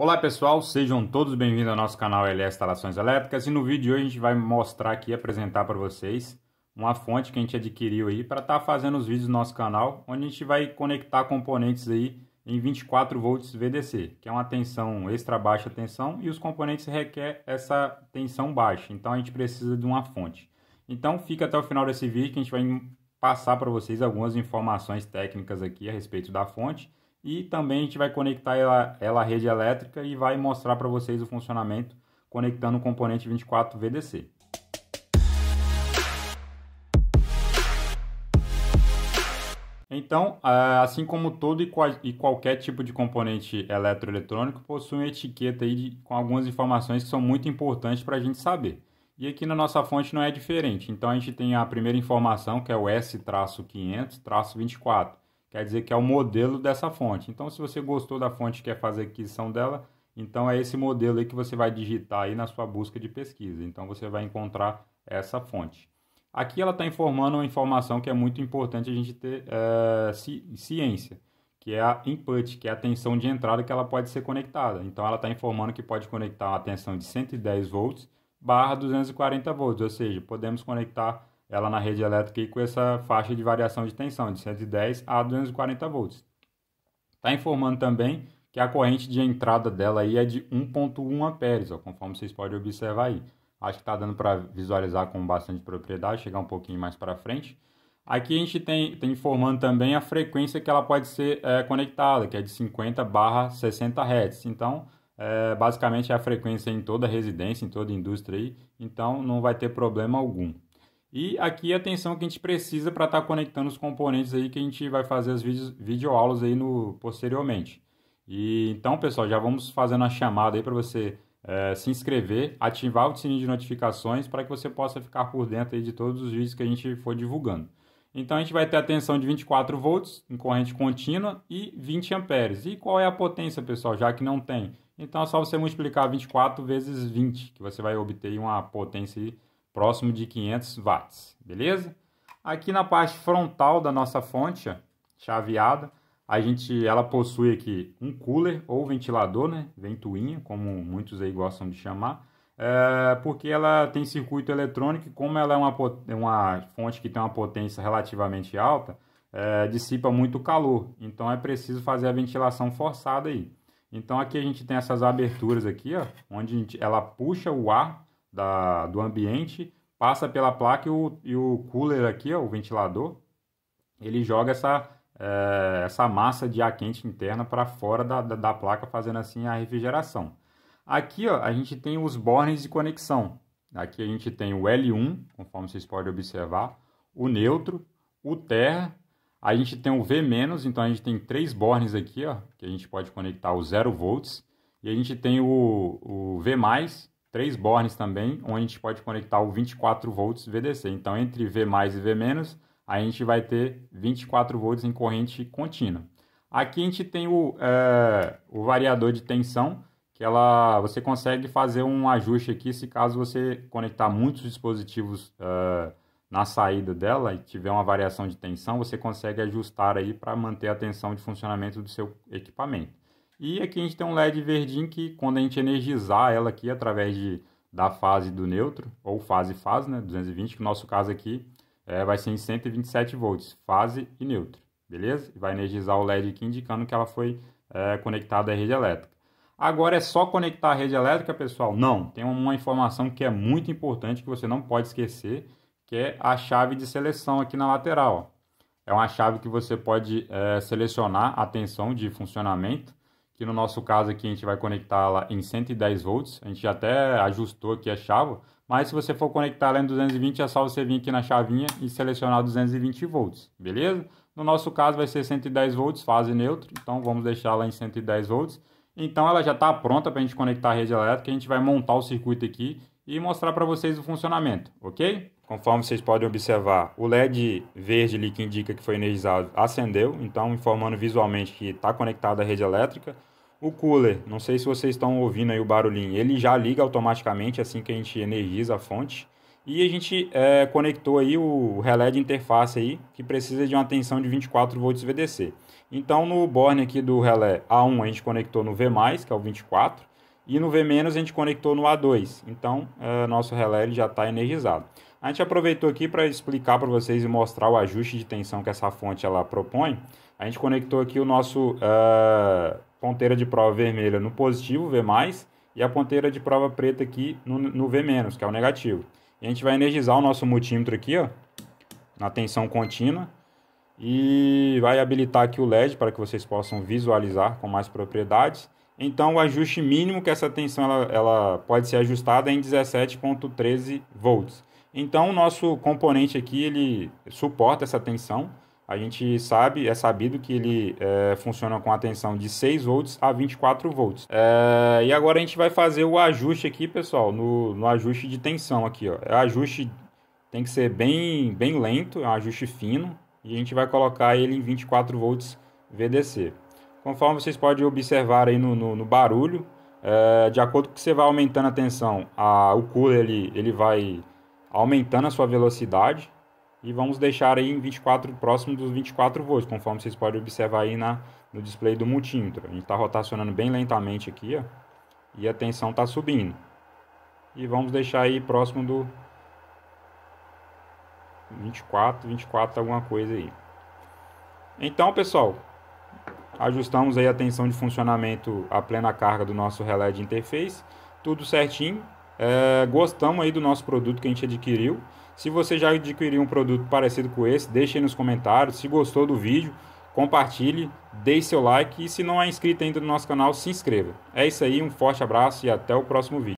Olá pessoal, sejam todos bem-vindos ao nosso canal LS Instalações Elétricas e no vídeo de hoje a gente vai mostrar aqui, apresentar para vocês uma fonte que a gente adquiriu aí para estar tá fazendo os vídeos do nosso canal, onde a gente vai conectar componentes aí em 24 volts VDC, que é uma tensão extra baixa tensão e os componentes requer essa tensão baixa, então a gente precisa de uma fonte. Então fica até o final desse vídeo que a gente vai passar para vocês algumas informações técnicas aqui a respeito da fonte e também a gente vai conectar ela, ela à rede elétrica e vai mostrar para vocês o funcionamento conectando o componente 24 VDC. Então, assim como todo e qualquer tipo de componente eletroeletrônico, possui uma etiqueta aí de, com algumas informações que são muito importantes para a gente saber. E aqui na nossa fonte não é diferente. Então, a gente tem a primeira informação, que é o S-500-24, quer dizer que é o modelo dessa fonte. Então, se você gostou da fonte e quer fazer aquisição dela, então é esse modelo aí que você vai digitar aí na sua busca de pesquisa. Então, você vai encontrar essa fonte. Aqui ela está informando uma informação que é muito importante a gente ter é, ciência, que é a input, que é a tensão de entrada que ela pode ser conectada. Então ela está informando que pode conectar uma tensão de 110 volts barra 240 volts, ou seja, podemos conectar ela na rede elétrica com essa faixa de variação de tensão de 110 a 240 volts. Está informando também que a corrente de entrada dela aí é de 1.1 amperes, ó, conforme vocês podem observar aí. Acho que está dando para visualizar com bastante propriedade, chegar um pouquinho mais para frente. Aqui a gente tem, tem informando também a frequência que ela pode ser é, conectada, que é de 50 barra 60 Hz. Então, é, basicamente é a frequência em toda residência, em toda indústria aí, então não vai ter problema algum. E aqui a atenção que a gente precisa para estar tá conectando os componentes aí que a gente vai fazer as videoaulas aí no, posteriormente. E então, pessoal, já vamos fazendo a chamada aí para você é, se inscrever, ativar o sininho de notificações para que você possa ficar por dentro aí de todos os vídeos que a gente for divulgando. Então a gente vai ter a tensão de 24 volts em corrente contínua e 20 amperes. E qual é a potência, pessoal, já que não tem? Então é só você multiplicar 24 vezes 20, que você vai obter uma potência próximo de 500 watts, beleza? Aqui na parte frontal da nossa fonte, chaveada, a gente, ela possui aqui um cooler ou ventilador, né? Ventoinha, como muitos aí gostam de chamar. É, porque ela tem circuito eletrônico e como ela é uma, uma fonte que tem uma potência relativamente alta, é, dissipa muito calor. Então é preciso fazer a ventilação forçada aí. Então aqui a gente tem essas aberturas aqui, ó, onde gente, ela puxa o ar da, do ambiente, passa pela placa e o, e o cooler aqui, ó, o ventilador, ele joga essa é, essa massa de ar quente interna para fora da, da, da, placa, fazendo assim a refrigeração. Aqui ó, a gente tem os bornes de conexão. Aqui a gente tem o L1, conforme vocês podem observar, o neutro, o terra, a gente tem o V-, então a gente tem três bornes aqui, ó, que a gente pode conectar o 0 volts, e a gente tem o, o V+, três bornes também, onde a gente pode conectar o 24 volts VDC. Então, entre V+, e V-, a gente vai ter 24 volts em corrente contínua. Aqui a gente tem o, é, o variador de tensão, que ela, você consegue fazer um ajuste aqui se caso você conectar muitos dispositivos é, na saída dela e tiver uma variação de tensão, você consegue ajustar aí para manter a tensão de funcionamento do seu equipamento. E aqui a gente tem um LED verdinho que quando a gente energizar ela aqui através de, da fase do neutro, ou fase-fase, né, 220, que no nosso caso aqui é, vai ser em 127 volts, fase e neutro, beleza? Vai energizar o LED aqui indicando que ela foi é, conectada à rede elétrica. Agora é só conectar a rede elétrica, pessoal? Não, tem uma informação que é muito importante que você não pode esquecer, que é a chave de seleção aqui na lateral. É uma chave que você pode é, selecionar a tensão de funcionamento, que no nosso caso aqui a gente vai conectá-la em 110 volts. A gente até ajustou aqui a chave, mas se você for conectar ela em 220, é só você vir aqui na chavinha e selecionar 220 volts, beleza? No nosso caso vai ser 110 volts, fase neutra, então vamos deixá-la em 110 volts. Então ela já está pronta para a gente conectar a rede elétrica, a gente vai montar o circuito aqui e mostrar para vocês o funcionamento, ok? Conforme vocês podem observar, o LED verde ali que indica que foi energizado acendeu, então informando visualmente que está conectado à rede elétrica. O cooler, não sei se vocês estão ouvindo aí o barulhinho, ele já liga automaticamente assim que a gente energiza a fonte. E a gente é, conectou aí o relé de interface aí, que precisa de uma tensão de 24 volts VDC. Então no borne aqui do relé A1 a gente conectou no V+, que é o 24, e no V- a gente conectou no A2. Então é, nosso relé já está energizado. A gente aproveitou aqui para explicar para vocês e mostrar o ajuste de tensão que essa fonte ela propõe. A gente conectou aqui o nosso uh, ponteira de prova vermelha no positivo, V+, e a ponteira de prova preta aqui no, no V-, que é o negativo. E a gente vai energizar o nosso multímetro aqui, ó, na tensão contínua, e vai habilitar aqui o LED para que vocês possam visualizar com mais propriedades. Então, o ajuste mínimo que essa tensão ela, ela pode ser ajustada é em 17.13 volts. Então, o nosso componente aqui, ele suporta essa tensão. A gente sabe, é sabido que ele é, funciona com a tensão de 6 volts a 24 volts. É, e agora a gente vai fazer o ajuste aqui, pessoal, no, no ajuste de tensão aqui. Ó. O é ajuste tem que ser bem, bem lento, é um ajuste fino. E a gente vai colocar ele em 24 volts VDC. Conforme vocês podem observar aí no, no, no barulho, é, de acordo com que você vai aumentando a tensão, a, o cooler ele, ele vai aumentando a sua velocidade e vamos deixar aí em 24 próximo dos 24 volts, conforme vocês podem observar aí na, no display do multímetro. A gente está rotacionando bem lentamente aqui, ó, e a tensão está subindo. E vamos deixar aí próximo do 24, 24 alguma coisa aí. Então, pessoal, ajustamos aí a tensão de funcionamento a plena carga do nosso relé de interface, tudo certinho. É, gostamos aí do nosso produto que a gente adquiriu. Se você já adquiriu um produto parecido com esse, deixe aí nos comentários. Se gostou do vídeo, compartilhe, deixe seu like e se não é inscrito ainda no nosso canal, se inscreva. É isso aí, um forte abraço e até o próximo vídeo.